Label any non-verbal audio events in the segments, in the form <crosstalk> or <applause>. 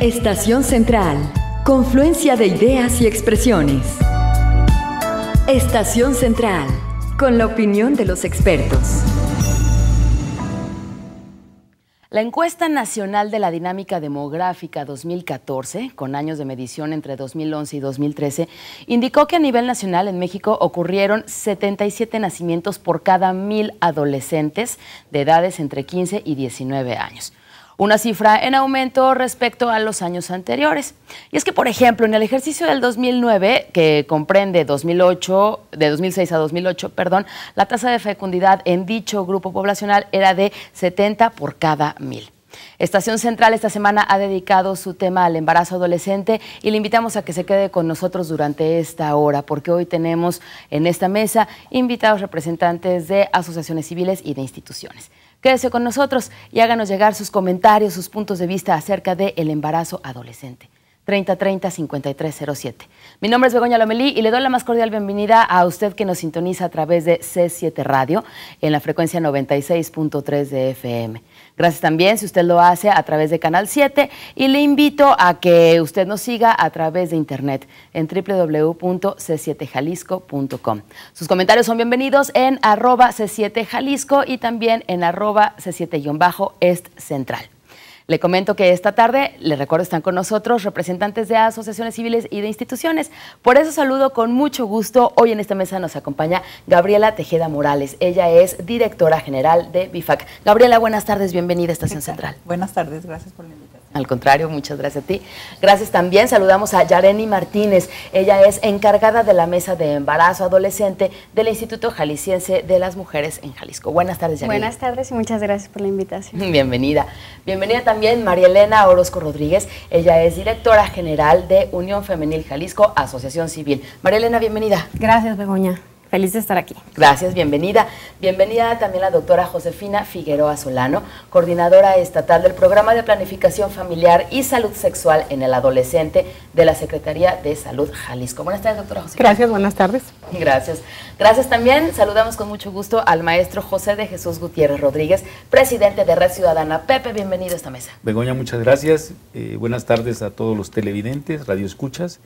Estación Central. Confluencia de ideas y expresiones. Estación Central. Con la opinión de los expertos. La encuesta nacional de la dinámica demográfica 2014, con años de medición entre 2011 y 2013, indicó que a nivel nacional en México ocurrieron 77 nacimientos por cada mil adolescentes de edades entre 15 y 19 años una cifra en aumento respecto a los años anteriores. Y es que, por ejemplo, en el ejercicio del 2009, que comprende 2008, de 2006 a 2008, perdón, la tasa de fecundidad en dicho grupo poblacional era de 70 por cada mil. Estación Central esta semana ha dedicado su tema al embarazo adolescente y le invitamos a que se quede con nosotros durante esta hora, porque hoy tenemos en esta mesa invitados representantes de asociaciones civiles y de instituciones. Quédese con nosotros y háganos llegar sus comentarios, sus puntos de vista acerca del embarazo adolescente. 3030-5307. Mi nombre es Begoña Lomelí y le doy la más cordial bienvenida a usted que nos sintoniza a través de C7 Radio en la frecuencia 96.3 de FM. Gracias también si usted lo hace a través de Canal 7 y le invito a que usted nos siga a través de internet en www.c7jalisco.com. Sus comentarios son bienvenidos en arroba C7 Jalisco y también en arroba C7-Est Central. Le comento que esta tarde, les recuerdo, están con nosotros representantes de asociaciones civiles y de instituciones. Por eso saludo con mucho gusto. Hoy en esta mesa nos acompaña Gabriela Tejeda Morales. Ella es directora general de BIFAC. Gabriela, buenas tardes, bienvenida a Estación Central. Buenas tardes, gracias por la invitación. Al contrario, muchas gracias a ti. Gracias también. Saludamos a Yareni Martínez. Ella es encargada de la mesa de embarazo adolescente del Instituto Jalisciense de las Mujeres en Jalisco. Buenas tardes, Yareni. Buenas tardes y muchas gracias por la invitación. <laughs> Bienvenida. Bienvenida también María Elena Orozco Rodríguez. Ella es directora general de Unión Femenil Jalisco, Asociación Civil. María Elena, bienvenida. Gracias, Begoña. Feliz de estar aquí. Gracias, bienvenida. Bienvenida también la doctora Josefina Figueroa Solano, coordinadora estatal del Programa de Planificación Familiar y Salud Sexual en el Adolescente de la Secretaría de Salud Jalisco. Buenas tardes, doctora Josefina. Gracias, buenas tardes. Gracias. Gracias también. Saludamos con mucho gusto al maestro José de Jesús Gutiérrez Rodríguez, presidente de Red Ciudadana. Pepe, bienvenido a esta mesa. Begoña, muchas gracias. Eh, buenas tardes a todos los televidentes, radioescuchas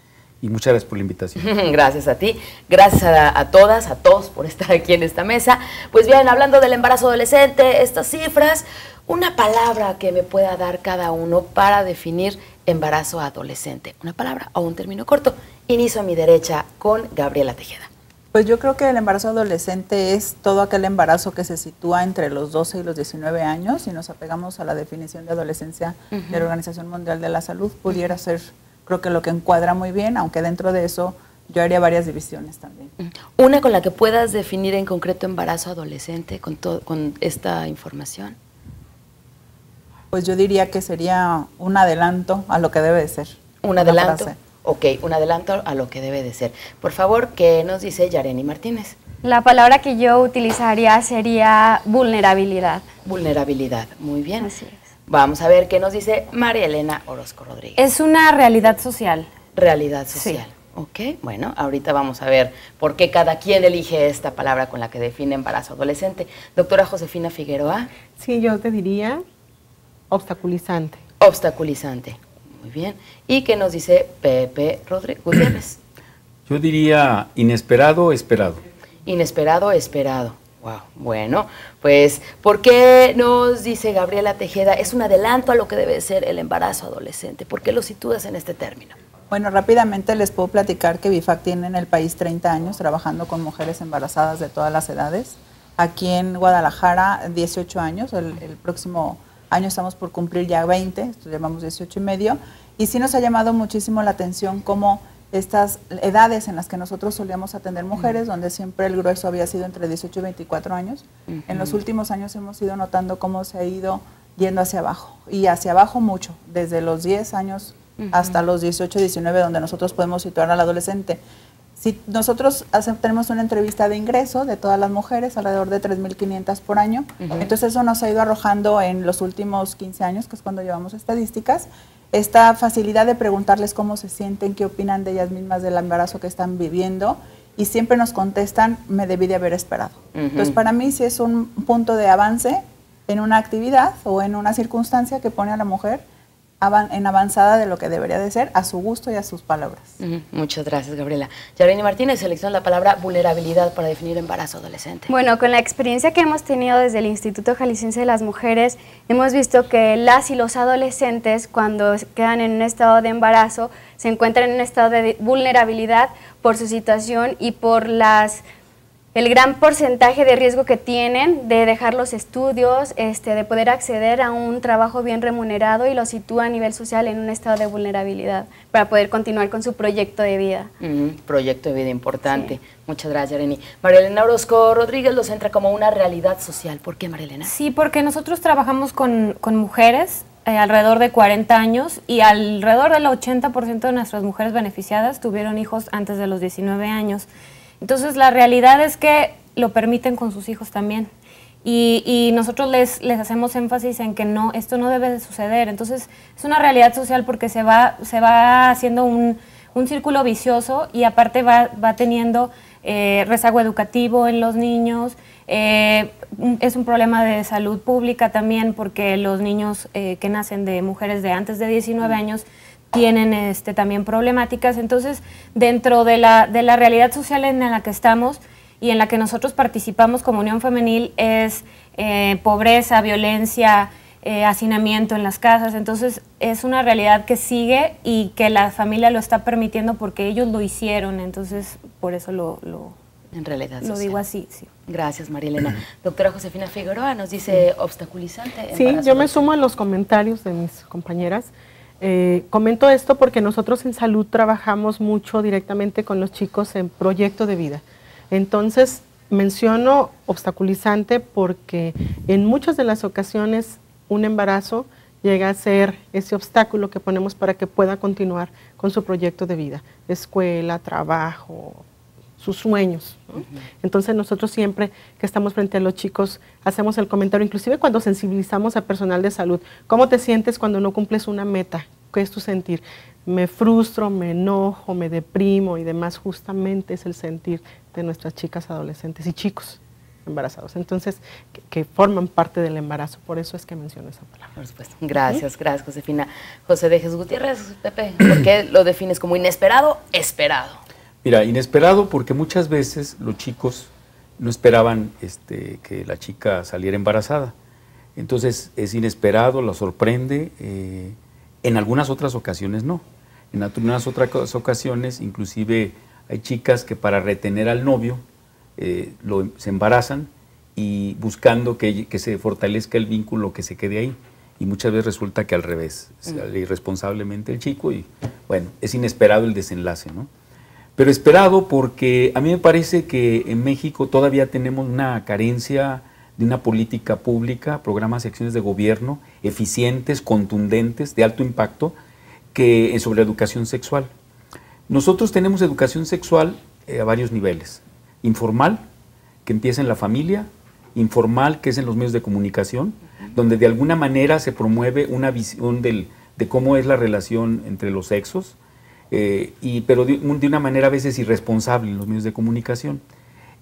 y muchas gracias por la invitación. <laughs> Gracias a ti, gracias a, todas, a todos por estar aquí en esta mesa. Pues bien, hablando del embarazo adolescente, estas cifras, una palabra que me pueda dar cada uno para definir embarazo adolescente. Una palabra o un término corto. Inicio a mi derecha con Gabriela Tejeda. Pues yo creo que el embarazo adolescente es todo aquel embarazo que se sitúa entre los 12 y los 19 años. Si nos apegamos a la definición de adolescencia de la Organización Mundial de la Salud, pudiera ser creo que lo que encuadra muy bien, aunque dentro de eso yo haría varias divisiones también. Una con la que puedas definir en concreto embarazo adolescente con, con esta información. Pues yo diría que sería un adelanto a lo que debe de ser. Un adelanto. Ok, un adelanto a lo que debe de ser. Por favor, ¿qué nos dice Yareni Martínez? La palabra que yo utilizaría sería vulnerabilidad. Vulnerabilidad, muy bien. Así es. Vamos a ver qué nos dice María Elena Orozco Rodríguez. Es una realidad social. Realidad social. Ok, bueno, ahorita vamos a ver por qué cada quien elige esta palabra con la que define embarazo adolescente. Doctora Josefina Figueroa. Sí, yo te diría obstaculizante. Obstaculizante, muy bien. ¿Y qué nos dice Pepe Rodríguez Yo diría inesperado, esperado. Inesperado, esperado. Bueno, pues, ¿por qué nos dice Gabriela Tejeda? Es un adelanto a lo que debe ser el embarazo adolescente. ¿Por qué lo sitúas en este término? Bueno, rápidamente les puedo platicar que BIFAC tiene en el país 30 años trabajando con mujeres embarazadas de todas las edades. Aquí en Guadalajara, 18 años. El, próximo año estamos por cumplir ya 20, llevamos 18 y medio. Y sí nos ha llamado muchísimo la atención cómo estas edades en las que nosotros solíamos atender mujeres, donde siempre el grueso había sido entre 18 y 24 años. En los últimos años hemos ido notando cómo se ha ido yendo hacia abajo, y hacia abajo mucho, desde los 10 años hasta los 18, 19, donde nosotros podemos situar al adolescente. Si nosotros tenemos una entrevista de ingreso de todas las mujeres, alrededor de 3.500 por año, entonces eso nos ha ido arrojando en los últimos 15 años, que es cuando llevamos estadísticas, esta facilidad de preguntarles cómo se sienten, qué opinan de ellas mismas del embarazo que están viviendo y siempre nos contestan, me debí de haber esperado. Entonces, para mí sí es un punto de avance en una actividad o en una circunstancia que pone a la mujer en avanzada de lo que debería de ser, a su gusto y a sus palabras. Muchas gracias, Gabriela. Yareni Martínez selecciona la palabra vulnerabilidad para definir embarazo adolescente. Bueno, con la experiencia que hemos tenido desde el Instituto Jalisciense de las Mujeres, hemos visto que las y los adolescentes, cuando quedan en un estado de embarazo, se encuentran en un estado de vulnerabilidad por su situación y por las el gran porcentaje de riesgo que tienen de dejar los estudios, este, de poder acceder a un trabajo bien remunerado y lo sitúa a nivel social en un estado de vulnerabilidad para poder continuar con su proyecto de vida. proyecto de vida importante. Muchas gracias, Areni. María Elena Orozco Rodríguez los entra como una realidad social. ¿Por qué, María Elena? Sí, porque nosotros trabajamos con, mujeres eh, alrededor de 40 años y alrededor del 80% de nuestras mujeres beneficiadas tuvieron hijos antes de los 19 años. Entonces la realidad es que lo permiten con sus hijos también. Y, nosotros les, les, hacemos énfasis en que no, esto no debe de suceder. Entonces es una realidad social porque se va, se va haciendo un, círculo vicioso y aparte va, va teniendo eh, rezago educativo en los niños. Eh, es un problema de salud pública también porque los niños eh, que nacen de mujeres de antes de 19 años tienen este, también problemáticas. Entonces, dentro de la, de la realidad social en la que estamos y en la que nosotros participamos como Unión Femenil es eh, pobreza, violencia, eh, hacinamiento en las casas. Entonces, es una realidad que sigue y que la familia lo está permitiendo porque ellos lo hicieron. Entonces, por eso lo... en realidad. Lo digo así, sí. Gracias, María Elena. Doctora Josefina Figueroa nos dice obstaculizante. Sí, yo me sumo a los comentarios de mis compañeras. Eh, comento esto porque nosotros en salud trabajamos mucho directamente con los chicos en proyecto de vida. Entonces, menciono obstaculizante porque en muchas de las ocasiones un embarazo llega a ser ese obstáculo que ponemos para que pueda continuar con su proyecto de vida, escuela, trabajo, sus sueños. Entonces nosotros siempre que estamos frente a los chicos hacemos el comentario, inclusive cuando sensibilizamos a personal de salud, ¿cómo te sientes cuando no cumples una meta? ¿Qué es tu sentir? Me frustro, me enojo, me deprimo y demás, justamente es el sentir de nuestras chicas adolescentes y chicos embarazados. Entonces, que, forman parte del embarazo. Por eso es que menciono esa palabra. Por supuesto. Gracias, gracias, Josefina. José de Jesús Gutiérrez, Pepe, ¿por qué lo defines como inesperado, esperado? Mira, inesperado porque muchas veces los chicos no esperaban este, que la chica saliera embarazada. Entonces es inesperado, la sorprende. Eh, en algunas otras ocasiones no. En algunas otras ocasiones, inclusive hay chicas que para retener al novio eh, se embarazan y buscando que, se fortalezca el vínculo, que se quede ahí. Y muchas veces resulta que al revés, sale irresponsablemente el chico y bueno, es inesperado el desenlace, ¿no? Pero esperado porque a mí me parece que en México todavía tenemos una carencia de una política pública, programas y acciones de gobierno eficientes, contundentes, de alto impacto, que sobre educación sexual. Nosotros tenemos educación sexual eh, a varios niveles. Informal, que empieza en la familia, informal, que es en los medios de comunicación, donde de alguna manera se promueve una visión de cómo es la relación entre los sexos, eh, y, pero de, una manera a veces irresponsable en los medios de comunicación.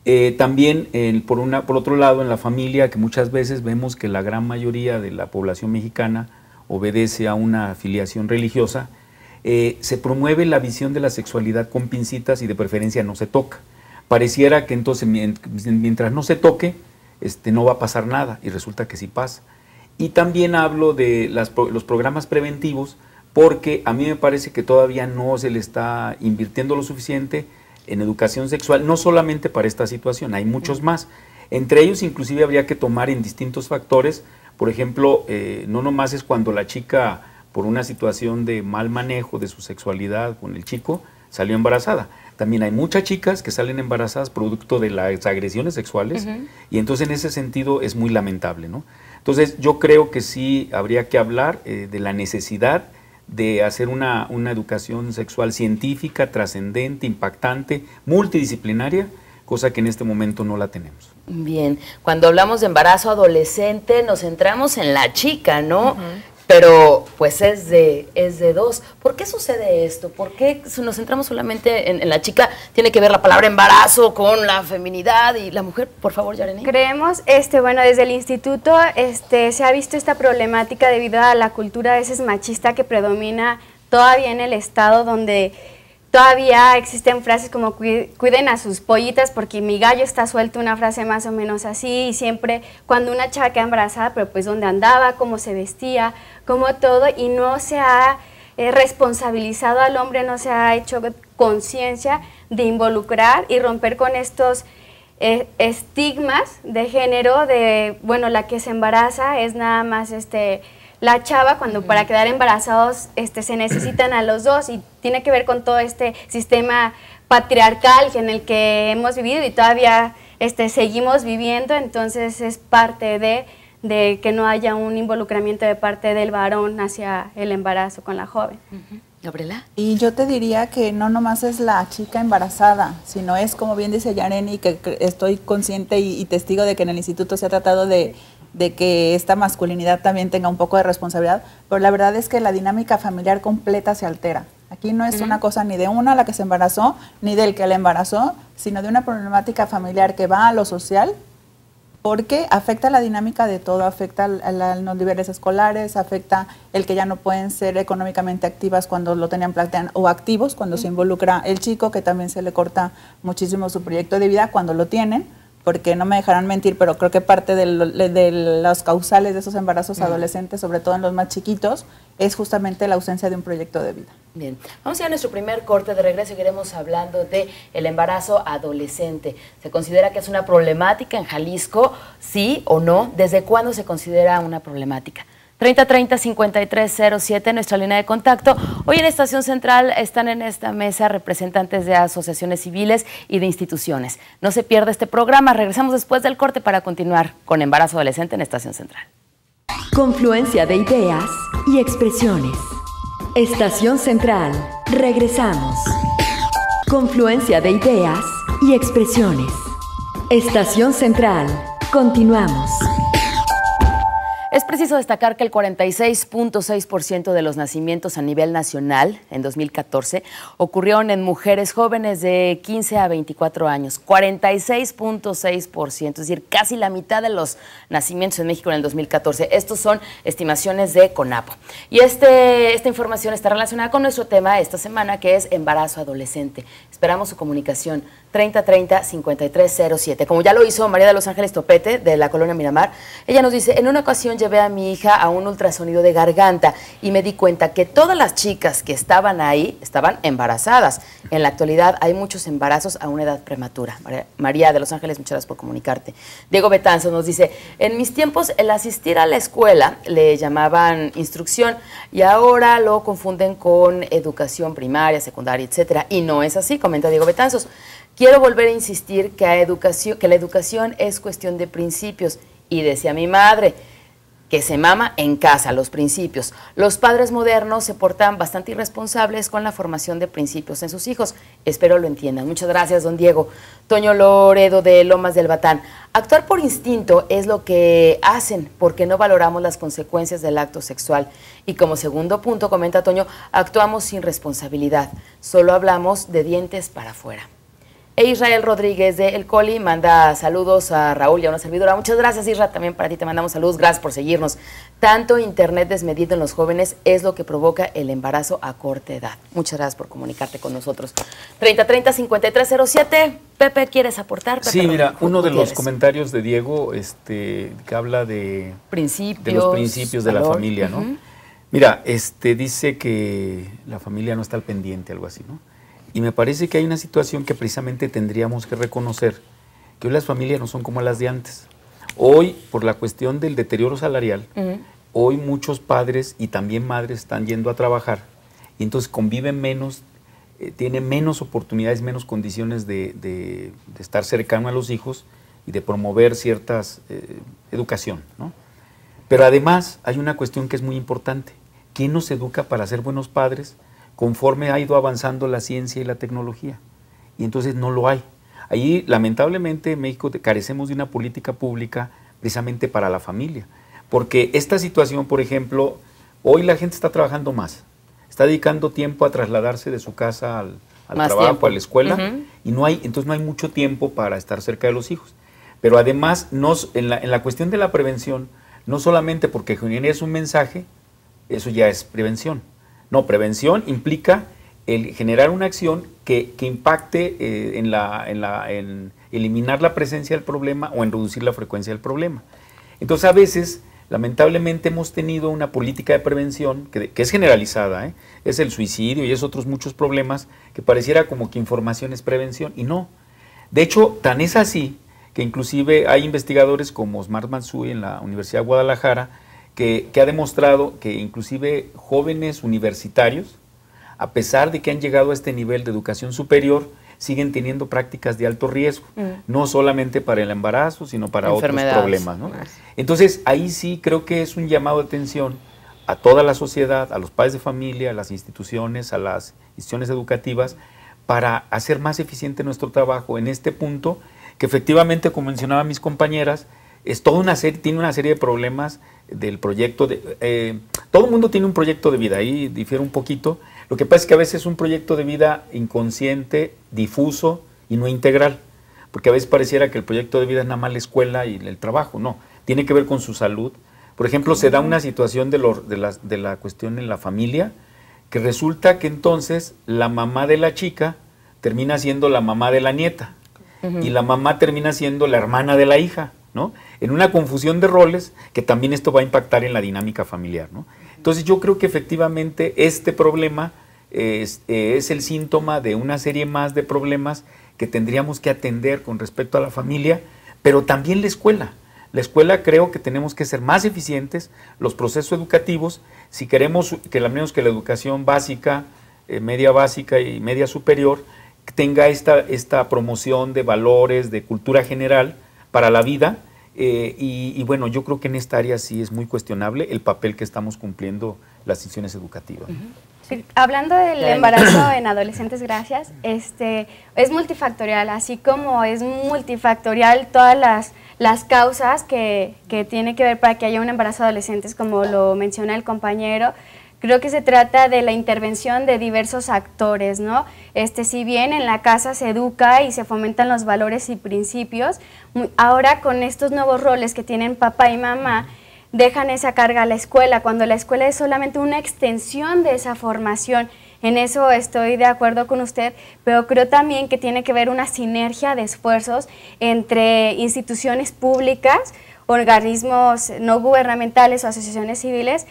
Eh, también, por, una, por otro lado, en la familia, que muchas veces vemos que la gran mayoría de la población mexicana obedece a una afiliación religiosa, eh, se promueve la visión de la sexualidad con pincitas y de preferencia no se toca. Pareciera que entonces mientras no se toque, este, no va a pasar nada y resulta que sí pasa. Y también hablo de los programas preventivos, porque a mí me parece que todavía no se le está invirtiendo lo suficiente en educación sexual, no solamente para esta situación, hay muchos más. Entre ellos inclusive habría que tomar en distintos factores, por ejemplo, eh, no nomás es cuando la chica, por una situación de mal manejo de su sexualidad con el chico, salió embarazada. También hay muchas chicas que salen embarazadas producto de las agresiones sexuales y entonces en ese sentido es muy lamentable. ¿no? Entonces yo creo que sí habría que hablar eh, de la necesidad de hacer una, educación sexual científica, trascendente, impactante, multidisciplinaria, cosa que en este momento no la tenemos. Bien, cuando hablamos de embarazo adolescente nos centramos en la chica, ¿no? Pero pues es de, es de dos. ¿Por qué sucede esto? ¿Por qué nos centramos solamente en, la chica? Tiene que ver la palabra embarazo con la feminidad y la mujer, por favor, Yareni. Creemos, este, bueno, desde el instituto este, se ha visto esta problemática debido a la cultura a veces machista que predomina todavía en el estado donde Todavía existen frases como cuiden a sus pollitas porque mi gallo está suelto, una frase más o menos así, y siempre cuando una chava queda embarazada, pero pues dónde andaba, cómo se vestía, cómo todo, y no se ha eh, responsabilizado al hombre, no se ha hecho conciencia de involucrar y romper con estos eh, estigmas de género de, bueno, la que se embaraza es nada más este la chava cuando para quedar embarazados este, se necesitan a los dos y tiene que ver con todo este sistema patriarcal en el que hemos vivido y todavía este, seguimos viviendo, entonces es parte de, de, que no haya un involucramiento de parte del varón hacia el embarazo con la joven. Gabriela. Y yo te diría que no nomás es la chica embarazada, sino es, como bien dice Yareni, que estoy consciente y testigo de que en el instituto se ha tratado de de que esta masculinidad también tenga un poco de responsabilidad, pero la verdad es que la dinámica familiar completa se altera. Aquí no es una cosa ni de una la que se embarazó, ni del que la embarazó, sino de una problemática familiar que va a lo social, porque afecta la dinámica de todo, afecta a los niveles escolares, afecta el que ya no pueden ser económicamente activas cuando lo tenían planteado, o activos cuando se involucra el chico, que también se le corta muchísimo su proyecto de vida cuando lo tienen porque no me dejarán mentir, pero creo que parte de, los causales de esos embarazos adolescentes, sobre todo en los más chiquitos, es justamente la ausencia de un proyecto de vida. Bien, vamos a ir a nuestro primer corte de regreso seguiremos hablando de el embarazo adolescente. ¿Se considera que es una problemática en Jalisco? ¿Sí o no? ¿Desde cuándo se considera una problemática? 3030-5307, nuestra línea de contacto. Hoy en Estación Central están en esta mesa representantes de asociaciones civiles y de instituciones. No se pierda este programa. Regresamos después del corte para continuar con Embarazo Adolescente en Estación Central. Confluencia de ideas y expresiones. Estación Central. Regresamos. Confluencia de ideas y expresiones. Estación Central. Continuamos. Preciso destacar que el 46.6% de los nacimientos a nivel nacional en 2014 ocurrieron en mujeres jóvenes de 15 a 24 años. 46.6%, es decir, casi la mitad de los nacimientos en México en el 2014. Estos son estimaciones de CONAPO. Y este, esta información está relacionada con nuestro tema esta semana, que es embarazo adolescente. Esperamos su comunicación 3030-5307. Como ya lo hizo María de los Ángeles Topete, de la colonia Miramar, ella nos dice, en una ocasión llevé mi hija a un ultrasonido de garganta y me di cuenta que todas las chicas que estaban ahí estaban embarazadas. En la actualidad hay muchos embarazos a una edad prematura. María de los Ángeles, muchas gracias por comunicarte. Diego Betanzo nos dice, en mis tiempos el asistir a la escuela le llamaban instrucción y ahora lo confunden con educación primaria, secundaria, etcétera. Y no es así, comenta Diego Betanzos. Quiero volver a insistir que, que la educación es cuestión de principios. Y decía mi madre, que se mama en casa, los principios. Los padres modernos se portan bastante irresponsables con la formación de principios en sus hijos. Espero lo entiendan. Muchas gracias, don Diego. Toño Loredo de Lomas del Batán. Actuar por instinto es lo que hacen porque no valoramos las consecuencias del acto sexual. Y como segundo punto, comenta Toño, actuamos sin responsabilidad. Solo hablamos de dientes para afuera. E Israel Rodríguez de El Coli manda saludos a Raúl y a una servidora. Muchas gracias, Israel. También para ti te mandamos saludos. Gracias por seguirnos. Tanto internet desmedido en los jóvenes es lo que provoca el embarazo a corta edad. Muchas gracias por comunicarte con nosotros. 3030-5307. Pepe, ¿quieres aportar? sí, mira, uno de los comentarios de Diego este, que habla de, principios, de los principios de la familia, ¿no? Mira, este, dice que la familia no está al pendiente, algo así, ¿no? Y me parece que hay una situación que precisamente tendríamos que reconocer, que hoy las familias no son como las de antes. Hoy, por la cuestión del deterioro salarial, hoy muchos padres y también madres están yendo a trabajar y entonces conviven menos, eh, tienen menos oportunidades, menos condiciones de, estar cercano a los hijos y de promover ciertas eh, educación. Pero además hay una cuestión que es muy importante. ¿Quién nos educa para ser buenos padres? Conforme ha ido avanzando la ciencia y la tecnología. Y entonces no lo hay. Ahí, lamentablemente, en México carecemos de una política pública precisamente para la familia. Porque esta situación, por ejemplo, Hoy la gente está trabajando más, está dedicando tiempo a trasladarse de su casa al, trabajo, a la escuela, y no hay, entonces no hay mucho tiempo para estar cerca de los hijos. Pero además, en, la, en la cuestión de la prevención, no solamente porque generes un mensaje, eso ya es prevención. No, prevención implica el generar una acción que, impacte eh, en, la, en, la, en eliminar la presencia del problema o en reducir la frecuencia del problema. Entonces, a veces, lamentablemente, hemos tenido una política de prevención que, que es generalizada, ¿eh? es el suicidio y es otros muchos problemas que pareciera como que información es prevención y no. De hecho, tan es así que inclusive hay investigadores como Osmar Mansui en la Universidad de Guadalajara que, ha demostrado que inclusive jóvenes universitarios, a pesar de que han llegado a este nivel de educación superior, siguen teniendo prácticas de alto riesgo, mm. no solamente para el embarazo, sino para otros problemas. Entonces, ahí sí creo que es un llamado de atención a toda la sociedad, a los padres de familia, a las instituciones, a las instituciones educativas, para hacer más eficiente nuestro trabajo en este punto que efectivamente, como mencionaban mis compañeras, es toda una serie, tiene una serie de problemas del proyecto de eh, todo el mundo tiene un proyecto de vida, ahí difiere un poquito. Lo que pasa es que a veces es un proyecto de vida inconsciente, difuso y no integral. Porque a veces pareciera que el proyecto de vida es nada más la escuela y el trabajo. No, tiene que ver con su salud. Por ejemplo, se da una situación de, de, la, de la cuestión en la familia que resulta que entonces la mamá de la chica termina siendo la mamá de la nieta y la mamá termina siendo la hermana de la hija, ¿no? En una confusión de roles que también esto va a impactar en la dinámica familiar, ¿no? Entonces yo creo que efectivamente este problema es, el síntoma de una serie más de problemas que tendríamos que atender con respecto a la familia, pero también la escuela. La escuela creo que tenemos que ser más eficientes, los procesos educativos, si queremos que al menos que la educación básica, eh, media básica y media superior, tenga esta, esta promoción de valores, de cultura general para la vida. Eh, y, bueno, yo creo que en esta área sí es muy cuestionable el papel que estamos cumpliendo las instituciones educativas. hablando del embarazo en adolescentes, gracias, este, es multifactorial, así como es multifactorial todas las, las causas que, que tiene que ver para que haya un embarazo de adolescentes, como lo menciona el compañero, Creo que se trata de la intervención de diversos actores, ¿no? Este, si bien en la casa se educa y se fomentan los valores y principios, ahora con estos nuevos roles que tienen papá y mamá, dejan esa carga a la escuela, cuando la escuela es solamente una extensión de esa formación. En eso estoy de acuerdo con usted, pero creo también que tiene que ver una sinergia de esfuerzos entre instituciones públicas, organismos no gubernamentales o asociaciones civiles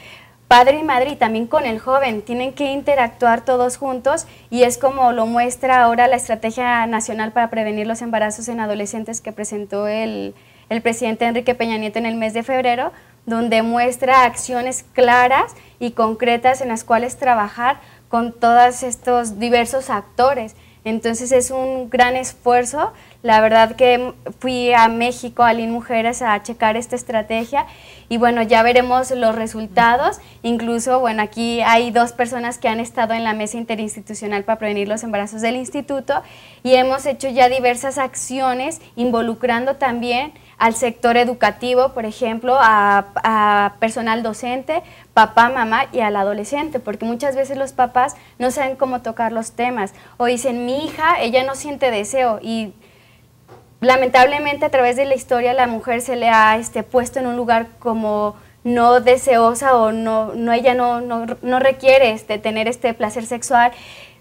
padre y madre y también con el joven. Tienen que interactuar todos juntos y es como lo muestra ahora la Estrategia Nacional para Prevenir los Embarazos en Adolescentes que presentó el, el presidente Enrique Peña Nieto en el mes de febrero, donde muestra acciones claras y concretas en las cuales trabajar con todos estos diversos actores. Entonces es un gran esfuerzo. La verdad que fui a México, a Lin Mujeres, a checar esta estrategia y bueno, ya veremos los resultados. Incluso, bueno, aquí hay dos personas que han estado en la mesa interinstitucional para prevenir los embarazos del instituto y hemos hecho ya diversas acciones involucrando también al sector educativo, por ejemplo, a, personal docente, papá, mamá y al adolescente, porque muchas veces los papás no saben cómo tocar los temas. O dicen, mi hija, ella no siente deseo y lamentablemente a través de la historia la mujer se le ha este, puesto en un lugar como no deseosa o no, no ella no, no, requiere este, tener este placer sexual.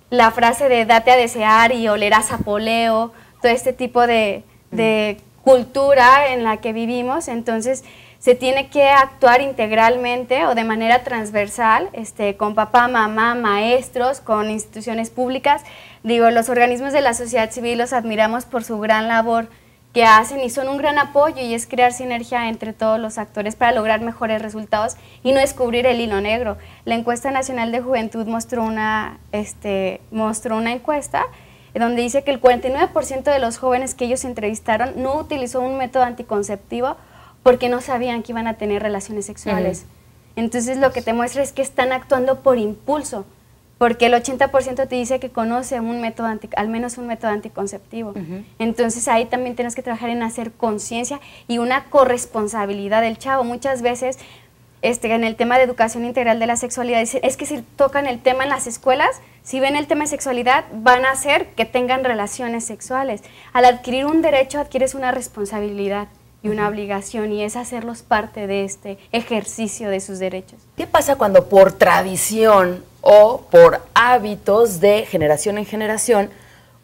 La frase de date a desear y olerás a poleo, todo este tipo de, de cultura en la que vivimos, entonces se tiene que actuar integralmente o de manera transversal, este, con papá, mamá, maestros, con instituciones públicas. Digo, los organismos de la sociedad civil los admiramos por su gran labor que hacen y son un gran apoyo y es crear sinergia entre todos los actores para lograr mejores resultados y no descubrir el hilo negro. La encuesta nacional de juventud mostró una, este, mostró una encuesta donde dice que el 49% de los jóvenes que ellos entrevistaron no utilizó un método anticonceptivo porque no sabían que iban a tener relaciones sexuales. Entonces lo que te muestra es que están actuando por impulso, porque el 80% te dice que conoce un método al menos un método anticonceptivo. Entonces ahí también tienes que trabajar en hacer conciencia y una corresponsabilidad del chavo. Muchas veces este, en el tema de educación integral de la sexualidad, es que si tocan el tema en las escuelas, si ven el tema de sexualidad, van a hacer que tengan relaciones sexuales. Al adquirir un derecho, adquieres una responsabilidad y una obligación y es hacerlos parte de este ejercicio de sus derechos. ¿Qué pasa cuando por tradición o por hábitos de generación en generación,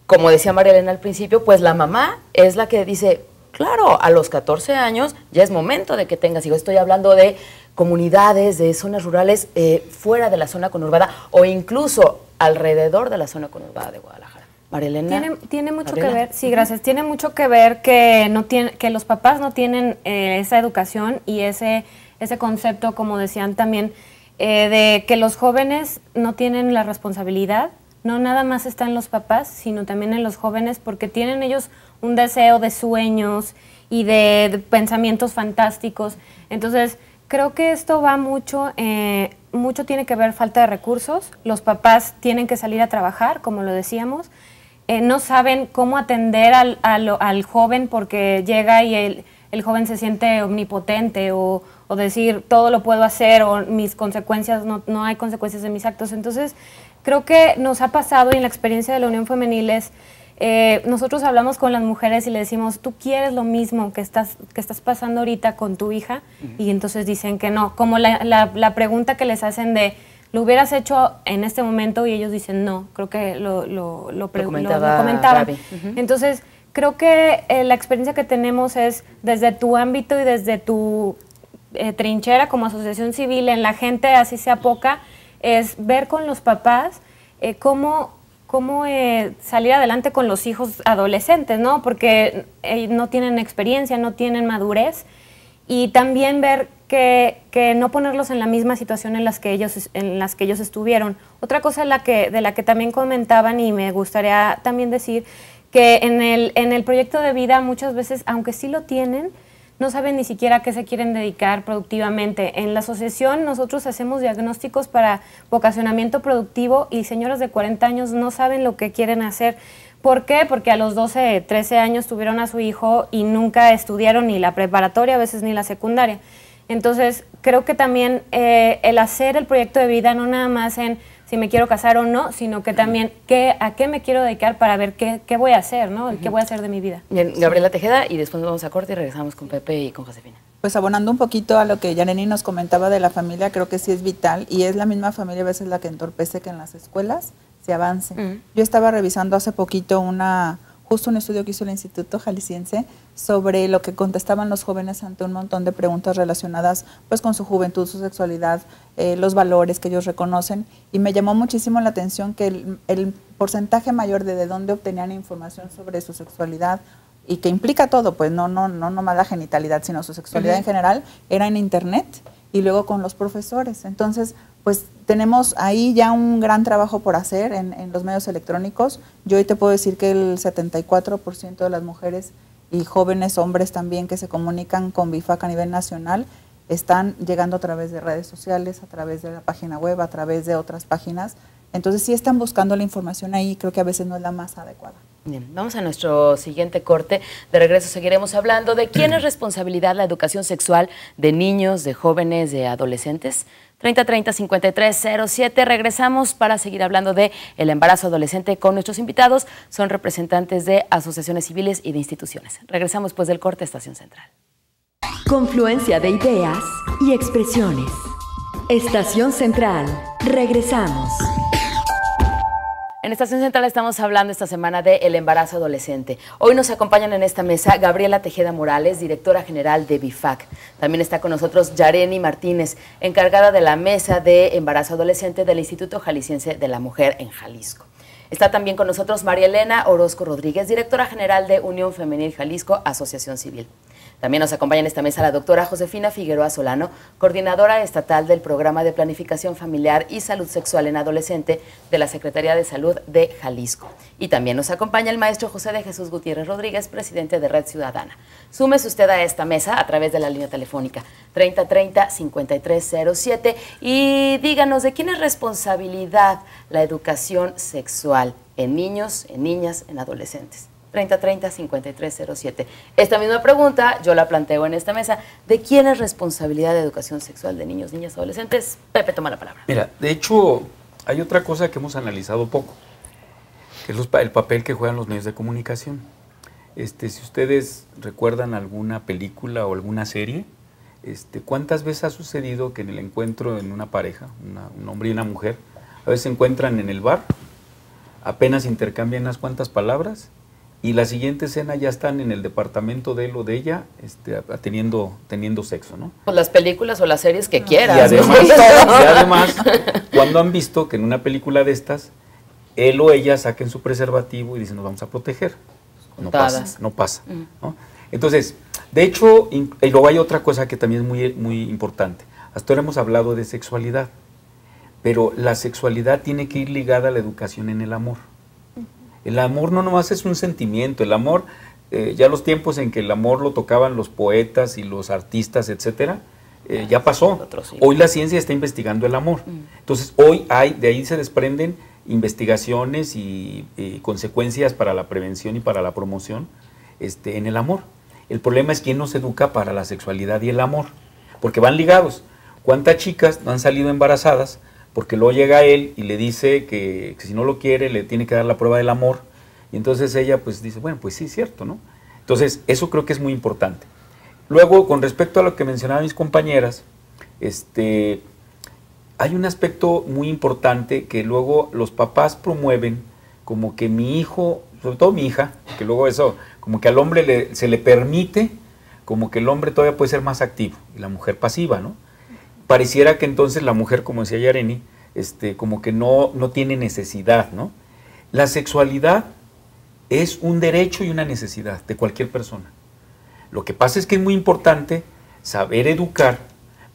como decía María Elena al principio, pues la mamá es la que dice, claro, a los 14 años ya es momento de que tengas hijos. Estoy hablando de comunidades, de zonas rurales eh, fuera de la zona conurbada o incluso alrededor de la zona conurbada de Guadalajara. Tiene, tiene mucho que ver, sí, gracias. Tiene mucho que ver que no tiene, que los papás no tienen eh, esa educación y ese, ese concepto, como decían también, eh, de que los jóvenes no tienen la responsabilidad. No nada más está en los papás, sino también en los jóvenes, porque tienen ellos un deseo de sueños y de, pensamientos fantásticos. Entonces, creo que esto va mucho, eh, mucho tiene que ver falta de recursos. Los papás tienen que salir a trabajar, como lo decíamos. Eh, no saben cómo atender al, al, joven porque llega y el, el, joven se siente omnipotente o, o, decir todo lo puedo hacer o mis consecuencias, no, no, hay consecuencias de mis actos. Entonces, creo que nos ha pasado y en la experiencia de la Unión Femenil es, eh, nosotros hablamos con las mujeres y le decimos, tú quieres lo mismo que estás, que estás pasando ahorita con tu hija y entonces dicen que no, como la, la, la pregunta que les hacen de lo hubieras hecho en este momento y ellos dicen no, creo que lo, lo, lo, comentaban. Entonces, creo que eh, la experiencia que tenemos es desde tu ámbito y desde tu eh, trinchera como asociación civil en la gente, así sea poca, es ver con los papás eh, cómo, cómo salir adelante con los hijos adolescentes, ¿no? Porque no tienen experiencia, no tienen madurez y también ver que, no ponerlos en la misma situación en las que ellos, en las que ellos estuvieron. Otra cosa la que, de la que también comentaban y me gustaría también decir, que en el, en el proyecto de vida muchas veces, aunque sí lo tienen, no saben ni siquiera a qué se quieren dedicar productivamente. En la asociación nosotros hacemos diagnósticos para vocacionamiento productivo y señoras de 40 años no saben lo que quieren hacer. ¿Por qué? Porque a los 12, 13 años tuvieron a su hijo y nunca estudiaron ni la preparatoria, a veces ni la secundaria. Entonces, creo que también eh, el hacer el proyecto de vida, no nada más en si me quiero casar o no, sino que también qué, a qué me quiero dedicar para ver qué, qué voy a hacer, ¿no? ¿Qué voy a hacer de mi vida? Bien, Gabriela Tejeda, y después vamos a corte y regresamos con Pepe y con Josefina. Pues abonando un poquito a lo que Yaneni nos comentaba de la familia, creo que sí es vital y es la misma familia a veces la que entorpece que en las escuelas se avance. Yo estaba revisando hace poquito una, justo un estudio que hizo el Instituto Jalisciense sobre lo que contestaban los jóvenes ante un montón de preguntas relacionadas pues con su juventud, su sexualidad, eh, los valores que ellos reconocen y me llamó muchísimo la atención que el, porcentaje mayor de de dónde obtenían información sobre su sexualidad y que implica todo, pues no no no nomás la genitalidad, sino su sexualidad en general, era en internet y luego con los profesores. Entonces, pues tenemos ahí ya un gran trabajo por hacer en, los medios electrónicos. Yo hoy te puedo decir que el 74% de las mujeres y jóvenes hombres también que se comunican con BIFAC a nivel nacional están llegando a través de redes sociales, a través de la página web, a través de otras páginas. Entonces sí están buscando la información ahí, creo que a veces no es la más adecuada. Bien, vamos a nuestro siguiente corte. De regreso seguiremos hablando de quién es <clears throat> responsabilidad la educación sexual de niños, de jóvenes, de adolescentes. 3030 5307. Regresamos para seguir hablando de el embarazo adolescente con nuestros invitados. Son representantes de asociaciones civiles y de instituciones. Regresamos pues del corte Estación Central. Confluencia de ideas y expresiones. Estación Central. Regresamos. En Estación Central estamos hablando esta semana de el embarazo adolescente. Hoy nos acompañan en esta mesa Gabriela Tejeda Morales, directora general de BIFAC. También está con nosotros Yareni Martínez, encargada de la mesa de embarazo adolescente del Instituto Jalisciense de la Mujer en Jalisco. Está también con nosotros María Elena Orozco Rodríguez, directora general de Unión Femenil Jalisco, Asociación Civil. También nos acompaña en esta mesa la doctora Josefina Figueroa Solano, coordinadora estatal del Programa de Planificación Familiar y Salud Sexual en Adolescente de la Secretaría de Salud de Jalisco. Y también nos acompaña el maestro José de Jesús Gutiérrez Rodríguez, presidente de Red Ciudadana. Súmese usted a esta mesa a través de la línea telefónica 3030-5307 y díganos de quién es responsabilidad la educación sexual en niños, en niñas, en adolescentes. 3030-5307. Esta misma pregunta yo la planteo en esta mesa. ¿De quién es responsabilidad de educación sexual de niños, niñas, adolescentes? Pepe, toma la palabra. Mira, de hecho, hay otra cosa que hemos analizado poco, que es el papel que juegan los medios de comunicación. Este, si ustedes recuerdan alguna película o alguna serie, este, ¿cuántas veces ha sucedido que en el encuentro en una pareja, un hombre y una mujer, a veces se encuentran en el bar, apenas intercambian unas cuantas palabras y la siguiente escena ya están en el departamento de él o de ella este, teniendo, teniendo sexo, ¿no? Pues las películas o las series que quieras. Y además, <laughs> y además, cuando han visto que en una película de estas, él o ella saquen su preservativo y dicen, nos vamos a proteger. No pasa, no pasa. Mm. Entonces, de hecho, y luego hay otra cosa que también es muy, muy importante. Hasta ahora hemos hablado de sexualidad, pero la sexualidad tiene que ir ligada a la educación en el amor. El amor no nomás es un sentimiento, el amor, eh, ya los tiempos en que el amor lo tocaban los poetas y los artistas, etcétera, eh, ya pasó. Hoy la ciencia está investigando el amor. Mm. Entonces, hoy hay, de ahí se desprenden investigaciones y, consecuencias para la prevención y para la promoción este, en el amor. El problema es quién nos educa para la sexualidad y el amor, porque van ligados. ¿Cuántas chicas no han salido embarazadas porque luego llega él y le dice que, si no lo quiere le tiene que dar la prueba del amor? Y entonces ella pues dice, bueno, pues sí, cierto, ¿no? Entonces, eso creo que es muy importante. Luego, con respecto a lo que mencionaban mis compañeras, este, hay un aspecto muy importante que luego los papás promueven como que mi hijo, sobre todo mi hija, que luego eso, como que al hombre se le permite, como que el hombre todavía puede ser más activo y la mujer pasiva, ¿no? Pareciera que entonces la mujer, como decía Yareni, este, como que no, no tiene necesidad, ¿no? La sexualidad es un derecho y una necesidad de cualquier persona. Lo que pasa es que es muy importante saber educar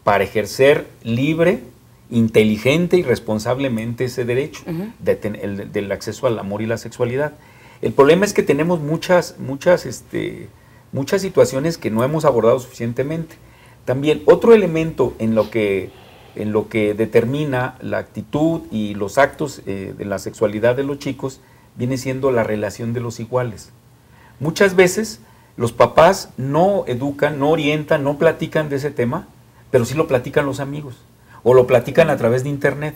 para ejercer libre inteligente y responsablemente ese derecho del acceso al amor y la sexualidad. El problema es que tenemos muchas, muchas, este, muchas situaciones que no hemos abordado suficientemente. También otro elemento en lo que, en lo que determina la actitud y los actos eh, de la sexualidad de los chicos viene siendo la relación de los iguales. Muchas veces los papás no educan, no orientan, no platican de ese tema, pero sí lo platican los amigos o lo platican a través de Internet.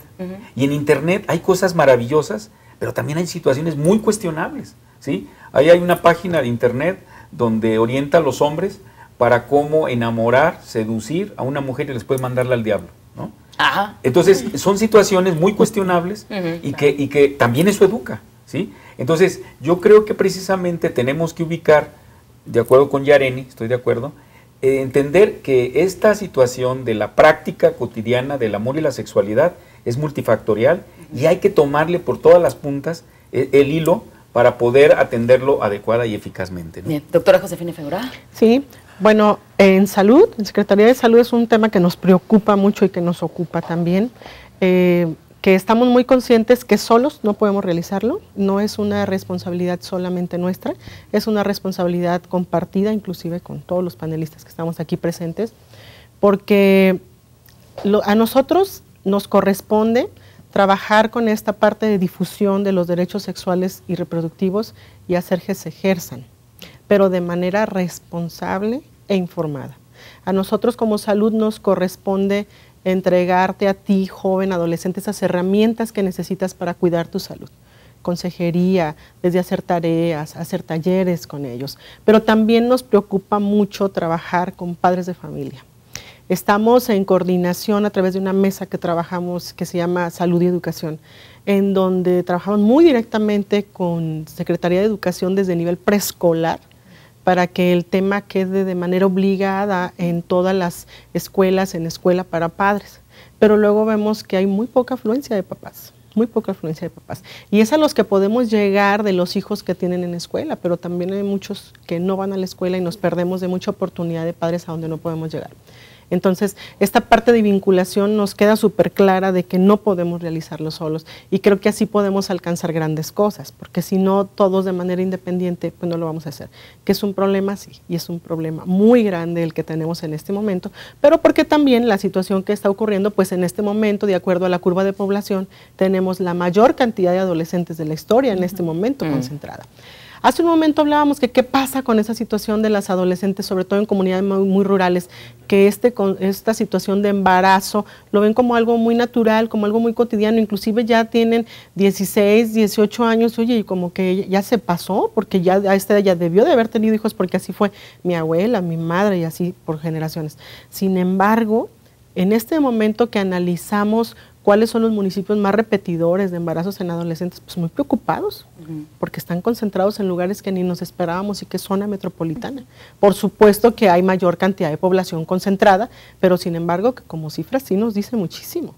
Y en Internet hay cosas maravillosas, pero también hay situaciones muy cuestionables. ¿sí? Ahí hay una página de Internet donde orienta a los hombres para cómo enamorar, seducir a una mujer y después mandarla al diablo. ¿no? Entonces, son situaciones muy cuestionables y, que, y que también eso educa. ¿sí? Entonces, yo creo que precisamente tenemos que ubicar, de acuerdo con Yareni, estoy de acuerdo, eh, entender que esta situación de la práctica cotidiana del amor y la sexualidad es multifactorial y hay que tomarle por todas las puntas eh, el, hilo para poder atenderlo adecuada y eficazmente. Bien, doctora Josefina Fegura. Sí, bueno, en salud, en Secretaría de Salud es un tema que nos preocupa mucho y que nos ocupa también. Eh, que estamos muy conscientes que solos no podemos realizarlo, no es una responsabilidad solamente nuestra, es una responsabilidad compartida inclusive con todos los panelistas que estamos aquí presentes, porque a nosotros nos corresponde trabajar con esta parte de difusión de los derechos sexuales y reproductivos y hacer que se ejerzan, pero de manera responsable e informada. A nosotros como salud nos corresponde entregarte a ti, joven, adolescente, esas herramientas que necesitas para cuidar tu salud. Consejería, desde hacer tareas, hacer talleres con ellos. Pero también nos preocupa mucho trabajar con padres de familia. Estamos en coordinación a través de una mesa que trabajamos que se llama Salud y Educación, en donde trabajamos muy directamente con Secretaría de Educación desde nivel preescolar, para que el tema quede de manera obligada en todas las escuelas, en escuela para padres. Pero luego vemos que hay muy poca afluencia de papás, muy poca afluencia de papás. Y es a los que podemos llegar de los hijos que tienen en escuela, pero también hay muchos que no van a la escuela y nos perdemos de mucha oportunidad de padres a donde no podemos llegar. Entonces, esta parte de vinculación nos queda súper clara de que no podemos realizarlo solos y creo que así podemos alcanzar grandes cosas, porque si no todos de manera independiente, pues no lo vamos a hacer. Que es un problema, sí, y es un problema muy grande el que tenemos en este momento, pero porque también la situación que está ocurriendo, pues en este momento, de acuerdo a la curva de población, tenemos la mayor cantidad de adolescentes de la historia en este momento mm. concentrada. Hace un momento hablábamos que qué pasa con esa situación de las adolescentes, sobre todo en comunidades muy, rurales, que este, esta situación de embarazo lo ven como algo muy natural, como algo muy cotidiano, inclusive ya tienen 16, 18 años, oye, y como que ya se pasó, porque ya a esta ya debió de haber tenido hijos, porque así fue mi abuela, mi madre y así por generaciones. Sin embargo, en este momento que analizamos cuáles son los municipios más repetidores de embarazos en adolescentes, pues muy preocupados, porque están concentrados en lugares que ni nos esperábamos y que es zona metropolitana. Por supuesto que hay mayor cantidad de población concentrada, pero sin embargo, que como cifras sí nos dice muchísimo.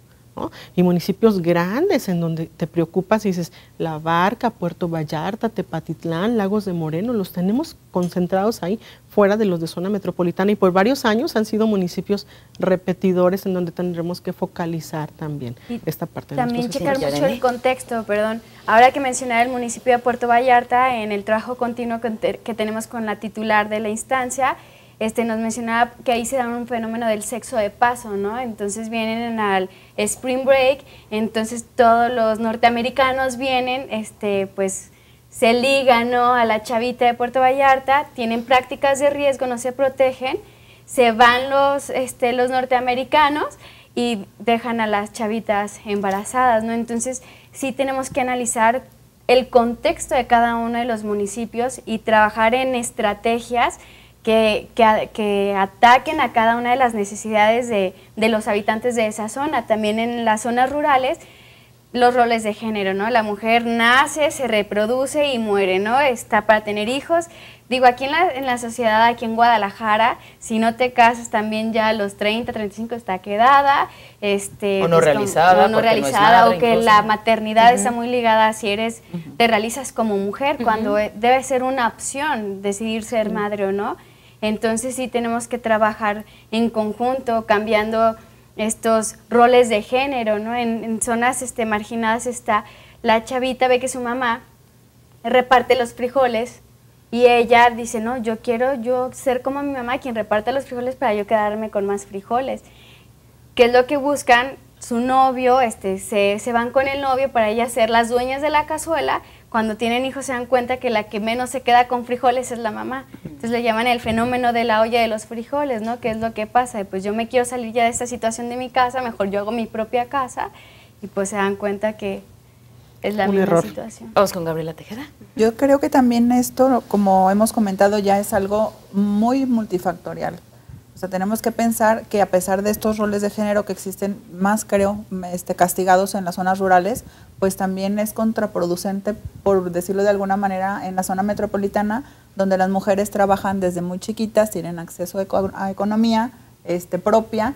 Y municipios grandes en donde te preocupas y dices, La Barca, Puerto Vallarta, Tepatitlán, Lagos de Moreno, los tenemos concentrados ahí fuera de los de zona metropolitana y por varios años han sido municipios repetidores en donde tendremos que focalizar también esta parte. También checar mucho el contexto, perdón. Ahora que mencionar el municipio de Puerto Vallarta, en el trabajo continuo que tenemos con la titular de la instancia, este, nos mencionaba que ahí se da un fenómeno del sexo de paso, ¿no? Entonces vienen al Spring Break, entonces todos los norteamericanos vienen, este, pues se ligan, ¿no? A la chavita de Puerto Vallarta, tienen prácticas de riesgo, no se protegen, se van los, este, los norteamericanos y dejan a las chavitas embarazadas, ¿no? Entonces sí tenemos que analizar el contexto de cada uno de los municipios y trabajar en estrategias que, ataquen a cada una de las necesidades de, los habitantes de esa zona. También en las zonas rurales, los roles de género, ¿no? La mujer nace, se reproduce y muere, ¿no? Está para tener hijos. Digo, aquí en la, en la sociedad, aquí en Guadalajara, si no te casas también ya a los 30, 35 está quedada. Este, o no realizada. O no realizada, o que la maternidad está muy ligada si eres, te realizas como mujer, cuando debe ser una opción decidir ser madre o no. Entonces sí tenemos que trabajar en conjunto, cambiando estos roles de género, ¿no? En, zonas este, marginadas está la chavita, ve que su mamá reparte los frijoles y ella dice, no, yo quiero yo ser como mi mamá, quien reparte los frijoles para yo quedarme con más frijoles. ¿Qué es lo que buscan? Su novio, este, se, se van con el novio para ella ser las dueñas de la cazuela cuando tienen hijos se dan cuenta que la que menos se queda con frijoles es la mamá. Entonces le llaman el fenómeno de la olla de los frijoles, ¿no? ¿Qué es lo que pasa? Pues yo me quiero salir ya de esta situación de mi casa, mejor yo hago mi propia casa y pues se dan cuenta que es la misma situación. Vamos con Gabriela Tejeda. Yo creo que también esto, como hemos comentado, ya es algo muy multifactorial. O sea, tenemos que pensar que a pesar de estos roles de género que existen más, creo, este, castigados en las zonas rurales, pues también es contraproducente, por decirlo de alguna manera, en la zona metropolitana, donde las mujeres trabajan desde muy chiquitas, tienen acceso a economía este, propia,